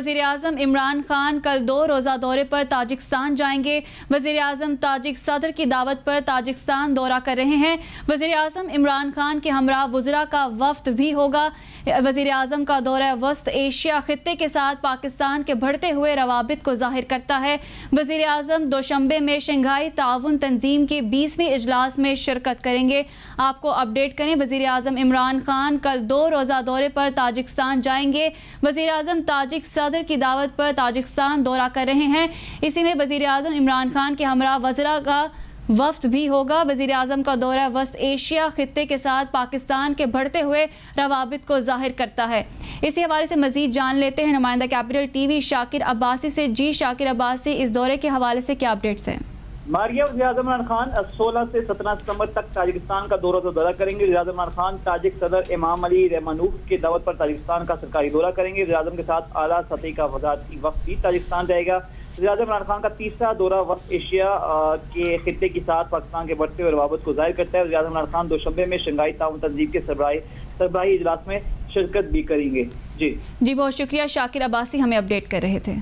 वज़ीर अजम इमरान खान कल दो रोज़ा दौरे पर ताजिकस्तान जाएँगे। वज़ीर अजम ताजिक सदर की दावत पर ताजिकस्तान दौरा कर रहे हैं। वज़ीर अजम इमरान खान के हमरा वजरा का वफ्त भी होगा। वज़ीर अजम का दौरा वस्त एशिया खत्े के साथ पाकिस्तान के बढ़ते हुए रवाबित को ज़ाहिर करता है। वज़ीर अजम दोशंबे में शंघाई ताउन तंजीम के बीसवीं इजलास में शिरकत करेंगे। आपको अपडेट करें वज़ीर अजम इमरान खान कल दो रोज़ा दौरे पर ताजिकस्तान जाएँगे। वज़ीर अजम ताजिक सदर की दावत पर ताजिकस्तान दौरा कर रहे हैं। इसी में वज़ीर अजम इमरान खान के हमरा वजरा का वफ्त भी होगा। वज़ीर अजम का दौरा वस्त एशिया खत्े के साथ पाकिस्तान के बढ़ते हुए रवाबित को ज़ाहिर करता है। इसी हवाले से मजीद जान लेते हैं। नुमाइंदा Capital T V Shakir Abbasi से, जी शाकिर अब्बासी इस दौरे के हवाले से क्या अपडेट्स हैं? मारिया वजी इमरान खान 16 से 17 सितंबर तक ताजिकिस्तान का दौरा तो दौरा करेंगे। वजी इमरान खान ताजिक सदर इमाम अली रहमानूफ के दावत पर ताजिकिस्तान का सरकारी दौरा करेंगे। वजी के साथ आला सतह का वजारती वक्त भी ताजिकिस्तान जाएगा। वजी इमरान खान का तीसरा दौरा वक्त एशिया के खत्े के साथ पाकिस्तान के बढ़ते हुए रवाबत को ज़ाहिर करता है। वजी इमरान खान दो शबे में शंघाई ताउन तंजीब के सरबराही सरबराही इजलास में शिरकत भी करेंगे। जी। जी, बहुत शुक्रिया। शाकिर अब्बासी हमें अपडेट कर रहे थे।